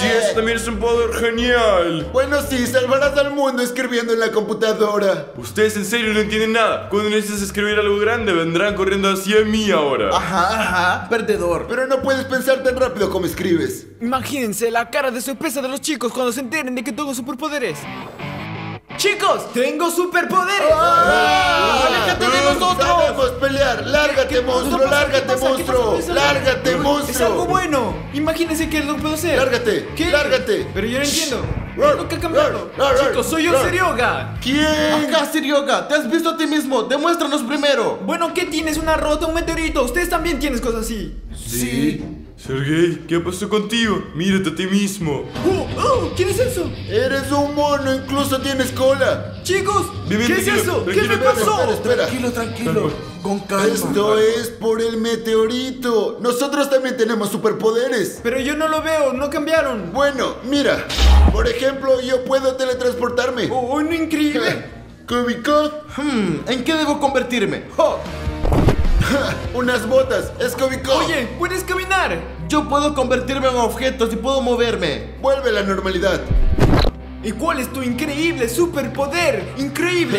Sí, eso también es un poder genial.
Bueno, sí, salvarás al mundo escribiendo en la computadora.
Ustedes en serio no entienden nada. Cuando necesites escribir algo grande, vendrán corriendo hacia mí ahora.
Ajá, ajá, perdedor.
Pero no puedes pensar tan rápido como escribes.
Imagínense la cara de sorpresa de los chicos cuando se enteren de que tengo superpoderes. ¡Chicos! ¡Tengo superpoderes!
¡Aléjate de nosotros! ¡Sabemos pelear! ¡Lárgate, monstruo! ¡Lárgate,
¿Qué pasa? ¿Qué
monstruo! ¡Lárgate,
Es algo
monstruo!
bueno. Imagínense que lo puedo hacer.
Lárgate,
¿Qué?
lárgate.
Pero yo no entiendo. Tengo que cambiarlo. Chicos, soy yo. Serioga.
¿Quién?
Acá, Sirioga, te has visto a ti mismo. Demuéstranos primero.
Bueno, ¿qué tienes? ¿Una rota? ¿Un meteorito? Ustedes también tienes cosas así.
Sí.
Sergey, ¿qué pasó contigo? Mírate a ti mismo.
¡Oh! ¡Oh! ¿Quién es eso?
Eres un mono, incluso tienes cola.
Chicos,
Bien, bien,
¿qué es eso? ¿Qué me pasó?
Espera, espera.
Tranquilo, tranquilo. Con calma.
Esto es por el meteorito. Nosotros también tenemos superpoderes.
Pero yo no lo veo, no cambiaron.
Bueno, mira. Por ejemplo, yo puedo teletransportarme.
¡Oh, no increíble!
Cúbico,
Hmm, ¿en qué debo convertirme? ¡Oh!
unas botas. Cúbico.
Oye, ¿puedes caminar?
Yo puedo convertirme en objetos y puedo moverme.
Vuelve a la normalidad.
¿Y cuál es tu increíble superpoder? ¡Increíble!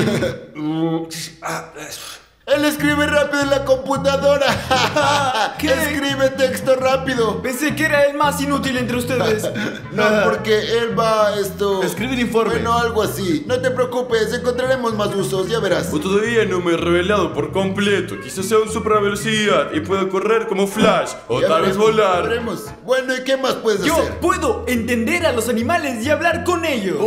Él escribe rápido en la computadora.
¿Qué?
Escribe texto rápido.
Pensé que era el más inútil entre ustedes.
No, porque él va a esto.
Escribir informe.
Bueno, algo así. No te preocupes, encontraremos más usos, ya verás.
O todavía no me he revelado por completo. Quizás sea un super velocidad y pueda correr como Flash. O
Ya
tal vez
veremos,
volar.
veremos. Bueno, ¿y qué más puedes
Yo
hacer?
puedo entender a los animales y hablar con ellos.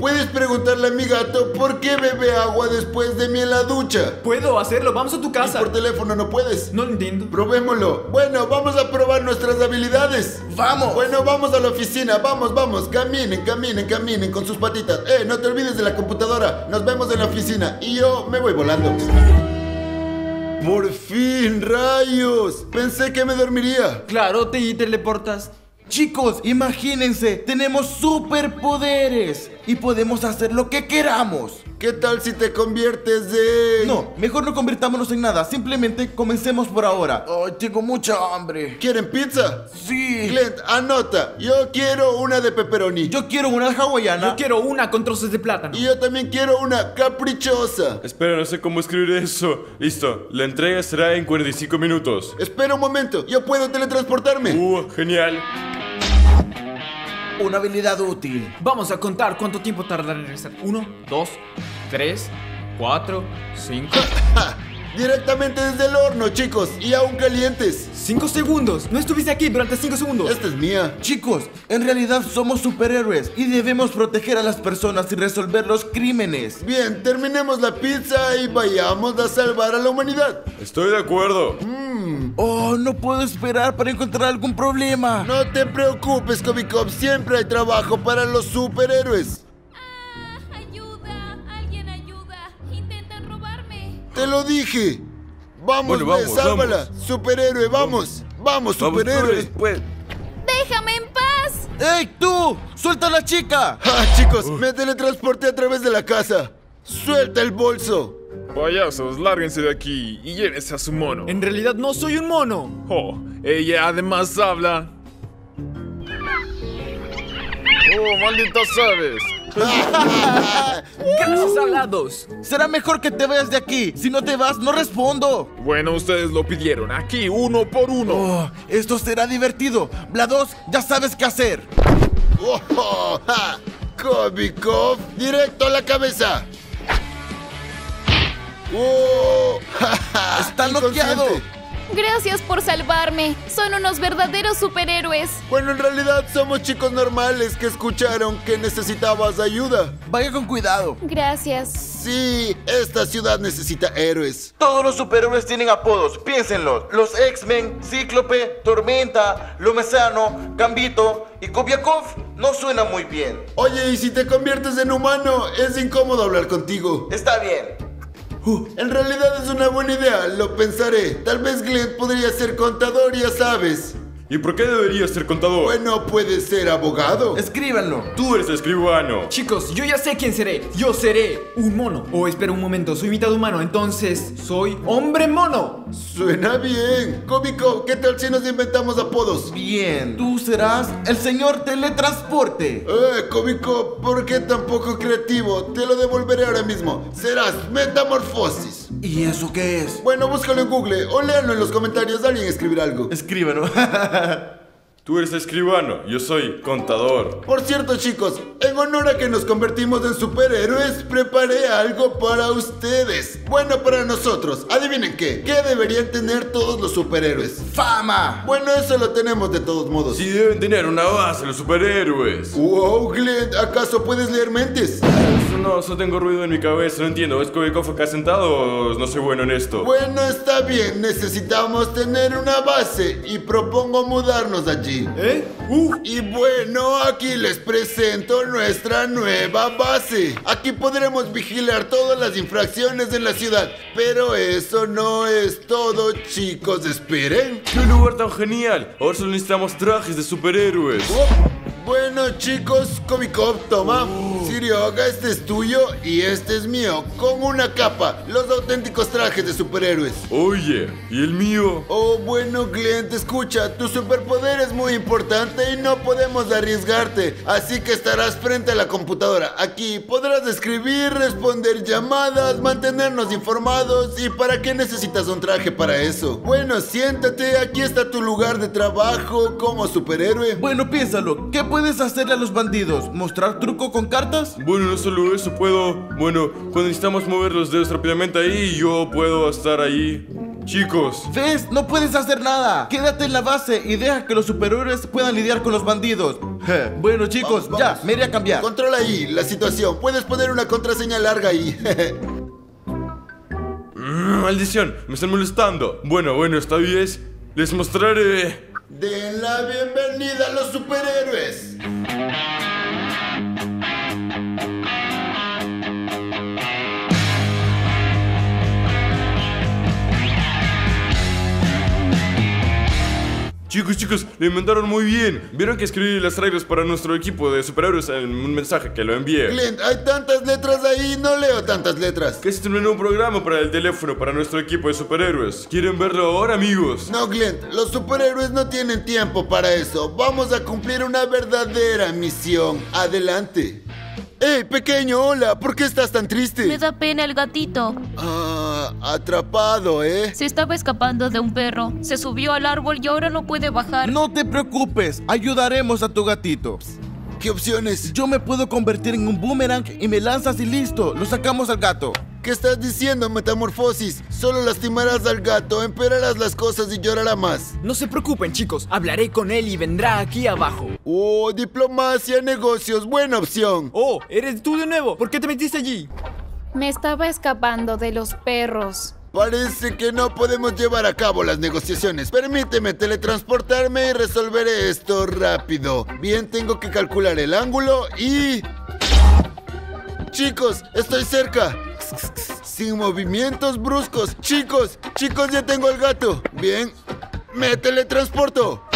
Puedes preguntarle a mi gato por qué bebe agua después de mí en la ducha.
Puedo hacerlo, vamos a tu
Y
casa.
por teléfono no puedes.
No lo entiendo.
Probémoslo. Bueno, vamos a probar nuestras habilidades.
¡Vamos!
Bueno, vamos a la oficina. Vamos, vamos. Caminen, caminen, caminen con sus patitas. Eh, no te olvides de la computadora. Nos vemos en la oficina. Y yo me voy volando. Por fin, rayos. Pensé que me dormiría.
Claro, te teleportas.
Chicos, imagínense, tenemos superpoderes y podemos hacer lo que queramos.
¿Qué tal si te conviertes de...
No, mejor no convirtámonos en nada, simplemente comencemos por ahora. Ay, tengo mucha hambre.
¿Quieren pizza?
Sí.
Clint, anota. Yo quiero una de pepperoni.
Yo quiero una hawaiana.
Yo quiero una con trozos de plátano.
Y yo también quiero una caprichosa.
Espera, no sé cómo escribir eso. Listo, la entrega será en 45 minutos.
Espera un momento. Yo puedo teletransportarme.
Uh, genial.
Una habilidad útil.
Vamos a contar cuánto tiempo tardará en regresar. Uno, dos, tres, cuatro, cinco.
Directamente desde el horno, chicos. Y aún calientes.
Cinco segundos. No estuviste aquí durante cinco segundos.
Esta es mía.
Chicos, en realidad somos superhéroes y debemos proteger a las personas y resolver los crímenes.
Bien, terminemos la pizza y vayamos a salvar a la humanidad.
Estoy de acuerdo.
Oh, no puedo esperar para encontrar algún problema.
No te preocupes, Comic Cop. Siempre hay trabajo para los superhéroes.
Ah, ayuda, alguien ayuda. Intentan robarme.
Te lo dije. Vamos,
Bueno,
pues,
vamos,
sálvala.
vamos.
Superhéroe, vamos. Vamos, superhéroe.
pues.
Déjame en paz.
¡Ey, tú! ¡Suelta a la chica!
Ah, chicos, me teletransporté a través de la casa. Suelta el bolso.
Payasos, lárguense de aquí y llévense a su mono.
En realidad no soy un mono.
Oh, ella además habla. Oh, malditas aves.
Gracias, alados.
Será mejor que te vayas de aquí. Si no te vas, no respondo.
Bueno, ustedes lo pidieron. Aquí, uno por uno.
Oh, esto será divertido. Blados, ya sabes qué hacer.
¡Oh, ja! Directo a la cabeza. ¡Oh! ja, ja!
Está noqueado.
Gracias por salvarme. Son unos verdaderos superhéroes.
Bueno, en realidad somos chicos normales que escucharon que necesitabas ayuda.
Vaya con cuidado.
Gracias.
Sí, esta ciudad necesita héroes.
Todos los superhéroes tienen apodos, piénsenlos. Los X-Men, Cíclope, Tormenta, Lomezano, Gambito y Kobiakov no suena muy bien.
Oye, y si te conviertes en humano, es incómodo hablar contigo.
Está bien.
Uh, en realidad es una buena idea, lo pensaré. Tal vez Glenn podría ser contador, ya sabes.
¿Y por qué debería ser contador?
Bueno, puede ser abogado.
Escríbanlo.
Tú eres escribano.
Chicos, yo ya sé quién seré. Yo seré un mono. O espera un momento, soy mitad humano, entonces soy hombre mono.
Suena bien. Cómico, ¿qué tal si nos inventamos apodos?
Bien. Tú serás el señor teletransporte.
Eh, cómico, ¿por qué tan poco creativo? Te lo devolveré ahora mismo. Serás Metamorfosis.
¿Y eso qué es?
Bueno, búscalo en Google o léanlo en los comentarios. Alguien escribirá algo.
Escríbanlo.
Tú eres escribano, yo soy contador.
Por cierto, chicos, en honor a que nos convertimos en superhéroes, preparé algo para ustedes. Bueno, para nosotros. Adivinen qué. ¿Qué deberían tener todos los superhéroes?
¡Fama!
Bueno, eso lo tenemos de todos modos.
Sí deben tener una base los superhéroes.
Wow, Glenn, ¿acaso puedes leer mentes?
Eso no, solo tengo ruido en mi cabeza, no entiendo. ¿Es Kovikov acá sentado o no soy bueno en esto?
Bueno, está bien, necesitamos tener una base y propongo mudarnos allí.
¿Eh? Uf.
Y bueno, aquí les presento nuestra nueva base. Aquí podremos vigilar todas las infracciones en la ciudad. Pero eso no es todo, chicos, esperen.
¡Qué lugar tan genial! Ahora solo necesitamos trajes de superhéroes.
Oh, Bueno, chicos, Komikov, toma. Sirioga, este es tuyo y este es mío. Con una capa, los auténticos trajes de superhéroes.
Oye, ¿y el mío?
Oh, bueno, cliente, escucha, tu superpoder es muy importante y no podemos arriesgarte, así que estarás frente a la computadora. Aquí podrás escribir, responder llamadas, mantenernos informados y ¿para qué necesitas un traje para eso? Bueno, siéntate, aquí está tu lugar de trabajo como superhéroe.
Bueno, piénsalo. ¿Qué puedes hacerle a los bandidos? ¿Mostrar truco con cartas?
Bueno, no solo eso, puedo... Bueno, cuando necesitamos mover los dedos rápidamente ahí, yo puedo estar ahí. Chicos,
¿Ves? No puedes hacer nada. Quédate en la base y deja que los superhéroes puedan lidiar con los bandidos. Bueno, chicos,
Vamos,
ya, me iré a cambiar.
Controla ahí la situación. Puedes poner una contraseña larga ahí.
Mm, maldición, me están molestando. Bueno, bueno, esta vez les mostraré...
Den la bienvenida a los superhéroes.
Chicos, chicos, lo inventaron muy bien. Vieron que escribí las reglas para nuestro equipo de superhéroes en un mensaje que lo envié.
Clint, hay tantas letras ahí, no leo tantas letras.
Que se terminó un programa para el teléfono para nuestro equipo de superhéroes. ¿Quieren verlo ahora, amigos?
No, Clint, los superhéroes no tienen tiempo para eso. Vamos a cumplir una verdadera misión. Adelante. ¡Hey, pequeño, hola! ¿Por qué estás tan triste?
Me da pena el gatito.
Ah, atrapado, ¿eh?
Se estaba escapando de un perro. Se subió al árbol y ahora no puede bajar.
No te preocupes, ayudaremos a tu gatito.
¿Qué opciones?
Yo me puedo convertir en un boomerang y me lanzas y listo, lo sacamos al gato.
¿Qué estás diciendo, Metamorfosis? Solo lastimarás al gato, empeorarás las cosas y llorará más.
No se preocupen, chicos. Hablaré con él y vendrá aquí abajo.
Oh, diplomacia, negocios, buena opción.
Oh, ¿eres tú de nuevo? ¿Por qué te metiste allí?
Me estaba escapando de los perros.
Parece que no podemos llevar a cabo las negociaciones. Permíteme teletransportarme y resolveré esto rápido. Bien, tengo que calcular el ángulo y... Chicos, estoy cerca. Sin movimientos bruscos. Chicos, chicos, ya tengo al gato. Bien, me teletransporto.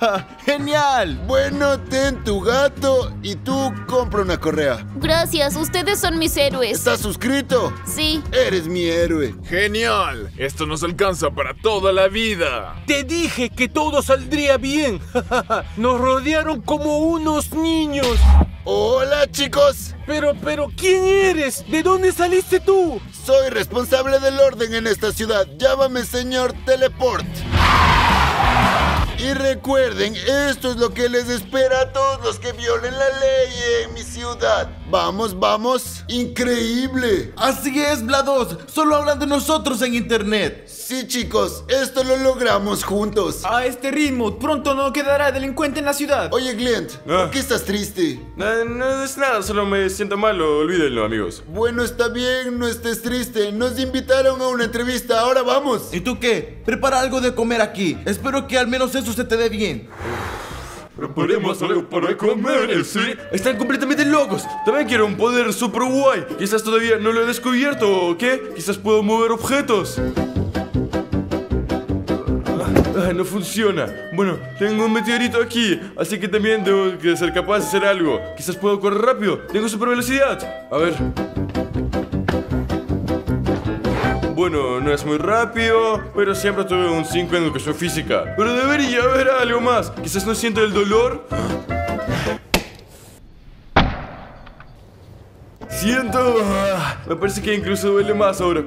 ¡Genial!
Bueno, ten tu gato y tú compra una correa.
Gracias, ustedes son mis héroes.
¿Estás suscrito?
Sí.
Eres mi héroe.
¡Genial! Esto nos alcanza para toda la vida.
Te dije que todo saldría bien. Nos rodearon como unos niños.
Hola chicos,
Pero, pero, ¿quién eres? ¿De dónde saliste tú?
soy responsable del orden en esta ciudad. Llámame señor Teleport. Y recuerden, esto es lo que les espera a todos los que violen la ley en mi ciudad. Vamos, vamos. Increíble.
Así es, Blados. Solo hablan de nosotros en internet.
Sí, chicos, esto lo logramos juntos.
A este ritmo, pronto no quedará delincuente en la ciudad.
Oye, Glent,
Ah.
¿por qué estás triste?
No, no es nada, solo me siento mal, olvídenlo, amigos.
Bueno, está bien, no estés triste. Nos invitaron a una entrevista, ahora vamos.
¿Y tú qué? Prepara algo de comer aquí. Espero que al menos eso se te dé bien.
Preparemos algo para comer, ¿sí? Están completamente locos. También quiero un poder super guay. Quizás todavía no lo he descubierto, ¿o qué? Quizás puedo mover objetos. Ah, no funciona. Bueno, tengo un meteorito aquí, así que también debo ser capaz de hacer algo. Quizás puedo correr rápido. Tengo super velocidad. A ver. Bueno, no es muy rápido, pero siempre tuve un 5 en educación física. Pero debería haber algo más. Quizás no siento el dolor. Siento... Me parece que incluso duele más ahora.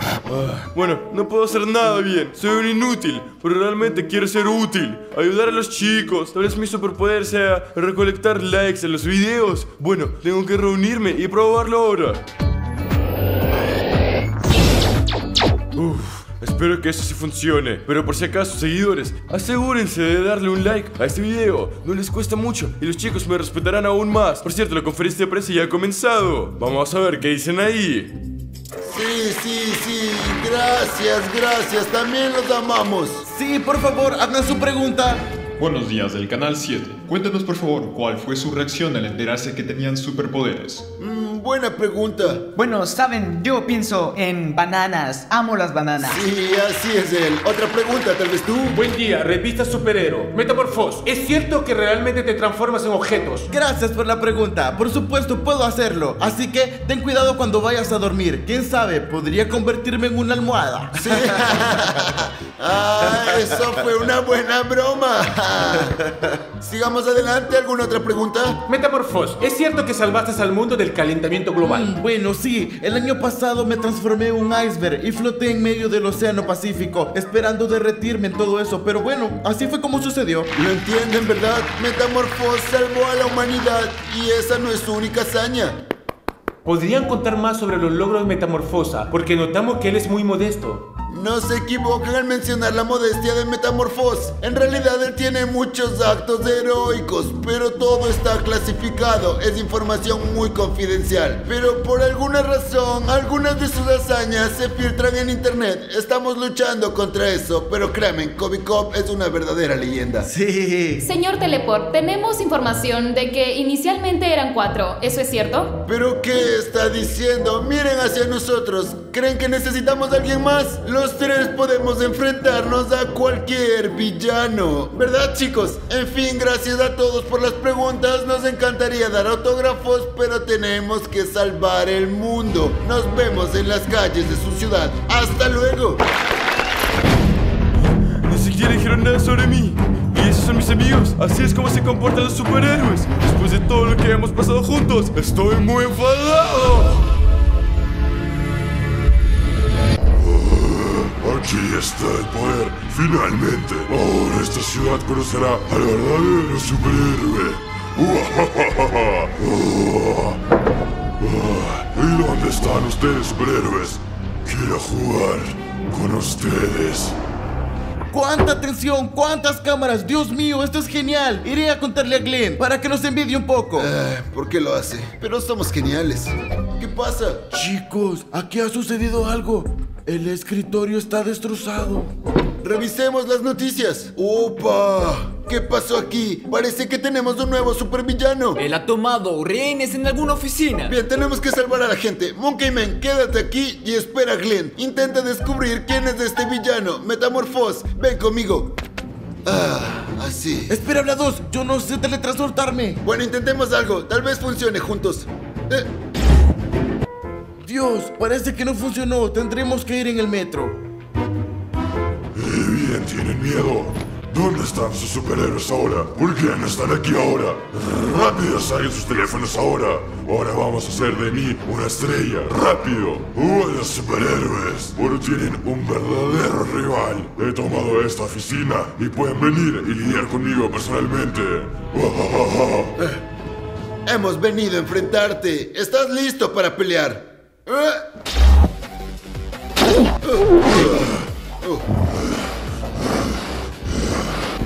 Ah, Bueno, no puedo hacer nada bien, soy un inútil, pero realmente quiero ser útil, ayudar a los chicos. Tal vez mi superpoder sea recolectar likes en los videos. Bueno, tengo que reunirme y probarlo ahora. Uf, espero que eso sí funcione. Pero por si acaso, seguidores, asegúrense de darle un like a este video. No les cuesta mucho y los chicos me respetarán aún más. Por cierto, la conferencia de prensa ya ha comenzado. Vamos a ver qué dicen ahí.
Sí, sí, sí. Gracias, gracias. También los amamos.
Sí, por favor, hagan su pregunta.
Buenos días del Canal 7. Cuéntenos por favor cuál fue su reacción al enterarse que tenían superpoderes.
Mm, buena pregunta.
Bueno, saben, yo pienso en bananas. Amo las bananas.
Sí, así es él. Otra pregunta, tal vez tú.
Buen día, revista Superhéroe. Metamorfos, ¿es cierto que realmente te transformas en objetos?
Gracias por la pregunta. Por supuesto, puedo hacerlo. Así que ten cuidado cuando vayas a dormir. Quién sabe, podría convertirme en una almohada.
Sí. ah, eso fue una buena broma. Sigamos adelante. ¿Alguna otra pregunta?
Metamorfos, ¿es cierto que salvaste al mundo del calentamiento global?
Mm, Bueno, sí, el año pasado me transformé en un iceberg y floté en medio del Océano Pacífico, esperando derretirme en todo eso, pero bueno, así fue como sucedió.
Lo entienden, ¿verdad? Metamorfos salvó a la humanidad y esa no es su única hazaña.
Podrían contar más sobre los logros de Metamorfosa, porque notamos que él es muy modesto.
No se equivocan al mencionar la modestia de Metamorfos. En realidad él tiene muchos actos heroicos, pero todo está clasificado. Es información muy confidencial. Pero por alguna razón, algunas de sus hazañas se filtran en internet. Estamos luchando contra eso, pero créanme, Kobe Cop es una verdadera leyenda.
Sí.
Señor Teleport, tenemos información de que inicialmente eran cuatro. ¿Eso es cierto?
¿Pero qué está diciendo? Miren hacia nosotros. ¿Creen que necesitamos a alguien más? Los tres podemos enfrentarnos a cualquier villano. ¿Verdad, chicos? En fin, gracias a todos por las preguntas. Nos encantaría dar autógrafos, pero tenemos que salvar el mundo. Nos vemos en las calles de su ciudad. ¡Hasta luego!
Ni siquiera dijeron nada sobre mí. Y esos son mis amigos. Así es como se comportan los superhéroes. Después de todo lo que hemos pasado juntos, estoy muy enfadado.
Aquí está el poder, finalmente. Ahora esta ciudad conocerá al verdadero superhéroe. ¿Y dónde están ustedes, superhéroes? Quiero jugar con ustedes.
¡Cuánta atención! ¡Cuántas cámaras! ¡Dios mío, esto es genial! Iré a contarle a Glenn para que nos envidie un poco.
Eh, ¿Por qué lo hace? Pero somos geniales. ¿Qué pasa?
Chicos, aquí ha sucedido algo. El escritorio está destrozado.
Revisemos las noticias. ¡Opa! ¿Qué pasó aquí? Parece que tenemos un nuevo supervillano.
Él ha tomado rehenes en alguna oficina.
Bien, tenemos que salvar a la gente. Monkey Man, quédate aquí y espera a Glenn. Intenta descubrir quién es este villano. Metamorfos, ven conmigo. Ah, así.
Espera, 2, yo no sé teletransportarme.
Bueno, intentemos algo. Tal vez funcione juntos. Eh,
Dios, parece que no funcionó. Tendremos que ir en el metro.
Eh, bien, tienen miedo. ¿Dónde están sus superhéroes ahora? ¿Por qué no están aquí ahora? ¡Rápido, saquen sus teléfonos ahora! Ahora vamos a hacer de mí una estrella. ¡Rápido! ¡Hola, superhéroes! Ahora tienen un verdadero rival. He tomado esta oficina y pueden venir y lidiar conmigo personalmente.
hemos venido a enfrentarte. ¿Estás listo para pelear?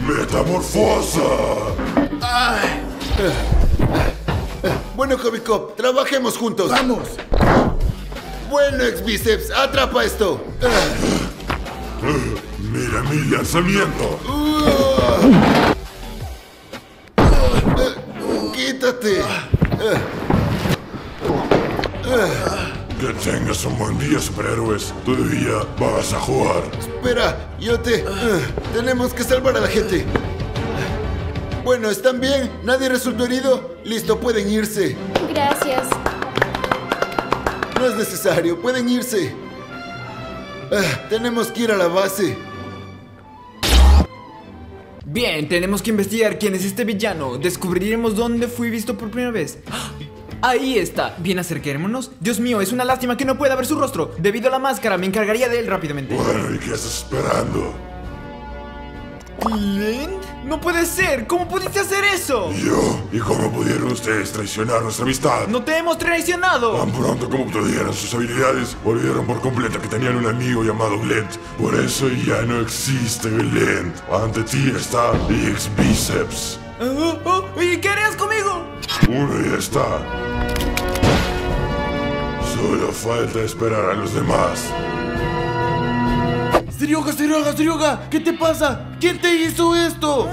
¡Metamorfosa!
Bueno, Hobby Cop, trabajemos juntos.
¡Vamos!
Bueno, ex bíceps, atrapa esto.
¡Mira mi lanzamiento!
Quítate.
Que tengas un buen día, superhéroes. Todavía vas a jugar.
Espera, yo te... tenemos que salvar a la gente. Bueno, ¿están bien? ¿Nadie resultó herido? Listo, pueden irse.
Gracias.
No es necesario, pueden irse. Ah, tenemos que ir a la base.
Bien, tenemos que investigar quién es este villano. Descubriremos dónde fui visto por primera vez. ¡Ah! Ahí está. Bien, acerquémonos. Dios mío, es una lástima que no pueda ver su rostro. Debido a la máscara, me encargaría de él rápidamente.
Bueno, ¿y qué estás esperando?
¿Clint? No puede ser. ¿Cómo pudiste hacer eso?
¿Yo? ¿Y cómo pudieron ustedes traicionar nuestra amistad?
No te hemos traicionado.
Tan pronto como obtuvieron sus habilidades, olvidaron por completo que tenían un amigo llamado Glent. Por eso ya no existe Glent. Ante ti está X Biceps.
¿Y qué harías conmigo?
Uno ya está. Solo falta esperar a los demás.
Serioga, Serioga, Serioga, ¿qué te pasa? ¿Quién te hizo esto?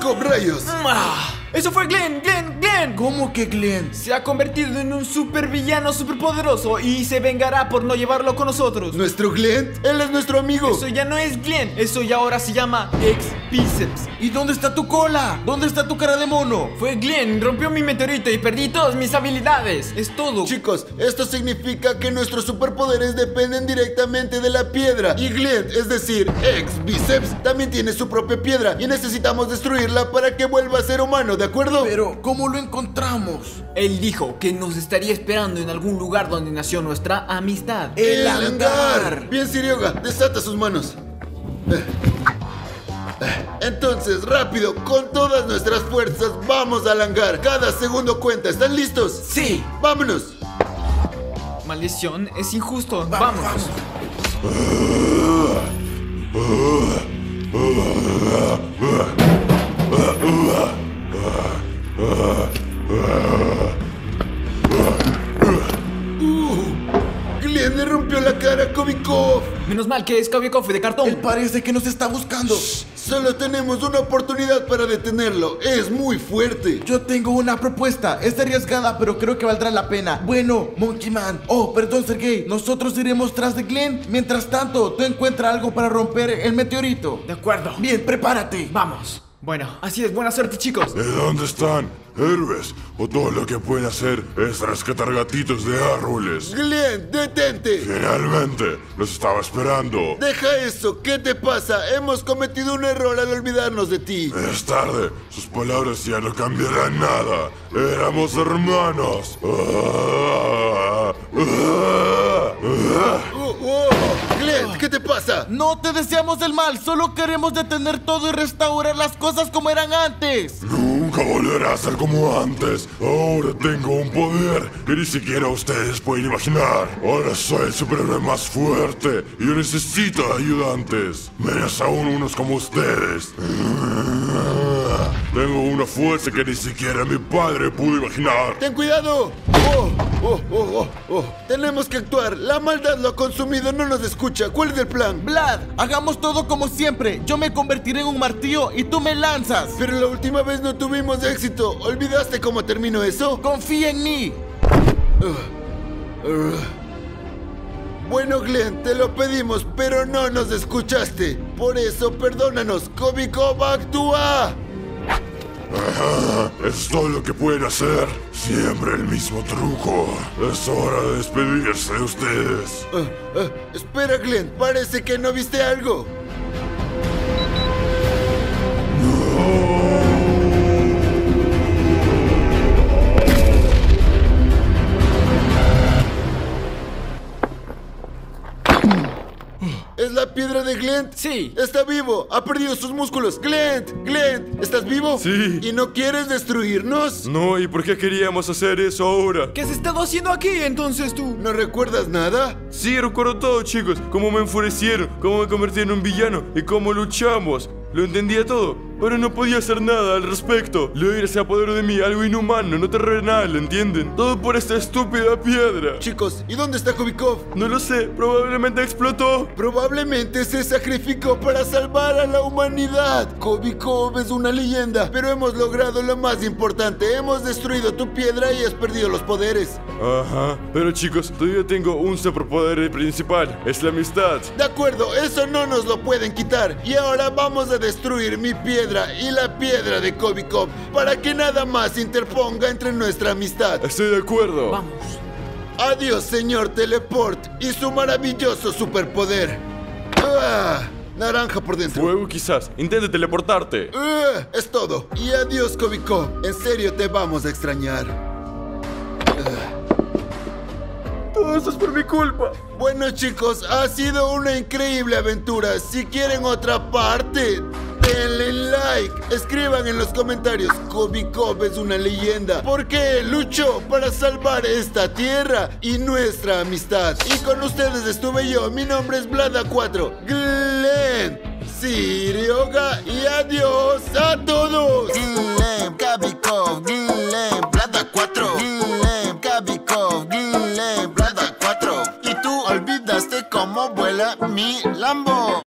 Cop, rayos.
Ah, Eso fue Glenn, Glenn, Glenn.
¿Cómo que Glenn?
Se ha convertido en un supervillano superpoderoso y se vengará por no llevarlo con nosotros.
¿Nuestro Glenn? Él es nuestro amigo.
Eso ya no es Glenn, eso ya ahora se llama ex bíceps.
¿Y dónde está tu cola? ¿Dónde está tu cara de mono?
Fue Glenn, rompió mi meteorito y perdí todas mis habilidades. Es todo.
Chicos, esto significa que nuestros superpoderes dependen directamente de la piedra. Y Glenn, es decir, ex bíceps, también tiene su propia piedra y necesitamos destruirla para que vuelva a ser humano, ¿de acuerdo?
Pero, ¿cómo lo encontramos?
Él dijo que nos estaría esperando en algún lugar donde nació nuestra amistad.
¡El hangar!
Bien, Sirioga, desata sus manos. Eh. Entonces, rápido, con todas nuestras fuerzas, vamos al hangar. Cada segundo cuenta. ¿Están listos?
Sí.
Vámonos.
Maldición, es injusto. Vamos.
Glenn le rompió la cara a Kovikov.
Menos mal que es Kaviakov de cartón.
Él parece que nos está buscando.
Solo tenemos una oportunidad para detenerlo. Es muy fuerte.
Yo tengo una propuesta. Es arriesgada, pero creo que valdrá la pena. Bueno, Monkey Man. Oh, perdón, Sergey. Nosotros iremos tras de Glenn. Mientras tanto, tú encuentra algo para romper el meteorito.
De acuerdo.
Bien, prepárate.
Vamos. Bueno, así es. Buena suerte, chicos.
¿De dónde están? Héroes. O todo lo que pueden hacer es rescatar gatitos de árboles.
Glenn, detente.
Finalmente, los estaba esperando.
Deja eso. ¿Qué te pasa? Hemos cometido un error al olvidarnos de ti.
Es tarde. Sus palabras ya no cambiarán nada. Éramos hermanos. Ah, ah, ah.
¿Qué te pasa?
No te deseamos el mal. Solo queremos detener todo y restaurar las cosas como eran antes.
Nunca volverá a ser como antes. Ahora tengo un poder que ni siquiera ustedes pueden imaginar. Ahora soy el superhéroe más fuerte y yo necesito ayudantes. Menos aún unos como ustedes. Tengo una fuerza que ni siquiera mi padre pudo imaginar.
¡Ten cuidado! Oh, oh, oh, oh, oh. Tenemos que actuar. La maldad lo ha consumido, no nos escucha. ¿Cuál es el plan?
Vlad, hagamos todo como siempre. Yo me convertiré en un martillo y tú me lanzas.
Pero la última vez no tuvimos éxito. ¿Olvidaste cómo terminó eso?
Confía en mí.
Bueno, Glenn, te lo pedimos, pero no nos escuchaste. Por eso, perdónanos. Kobikov actúa.
Es todo lo que pueden hacer. Siempre el mismo truco. Es hora de despedirse de ustedes.
Ah, ah, espera, Glenn. Parece que no viste algo. Piedra de Glent?
Sí.
Está vivo. Ha perdido sus músculos. Glent, Glent, ¿estás vivo?
Sí.
¿Y no quieres destruirnos?
No, ¿y por qué queríamos hacer eso ahora?
¿Qué has estado haciendo aquí entonces tú?
¿No recuerdas nada?
Sí, recuerdo todo, chicos. Cómo me enfurecieron, cómo me convertí en un villano y cómo luchamos. Lo entendía todo, pero no podía hacer nada al respecto. Leir se apoderó de mí, algo inhumano, no terrenal, ¿entienden? Todo por esta estúpida piedra.
Chicos, ¿y dónde está Kubikov?
No lo sé, probablemente explotó.
Probablemente se sacrificó para salvar a la humanidad. Kubikov es una leyenda, pero hemos logrado lo más importante. Hemos destruido tu piedra y has perdido los poderes.
Ajá, pero chicos, todavía tengo un superpoder principal, es la amistad.
De acuerdo, eso no nos lo pueden quitar. Y ahora vamos a destruir mi piedra y la piedra de Kubikov para que nada más interponga entre nuestra amistad.
Estoy de acuerdo.
Vamos.
Adiós, señor Teleport y su maravilloso superpoder. ¡Ah! Naranja por dentro.
Fuego quizás, intente teleportarte.
¡Ah! Es todo. Y adiós, Kubikov. En serio te vamos a extrañar.
Todo esto es por mi culpa.
Bueno chicos, ha sido una increíble aventura. Si quieren otra parte, denle like. Escriban en los comentarios, Kubikov es una leyenda. Porque luchó para salvar esta tierra y nuestra amistad. Y con ustedes estuve yo. Mi nombre es Blada4. Glenn. Sirioga y adiós a todos.
Glenn, Kabikov, Glenn, Me Lambo.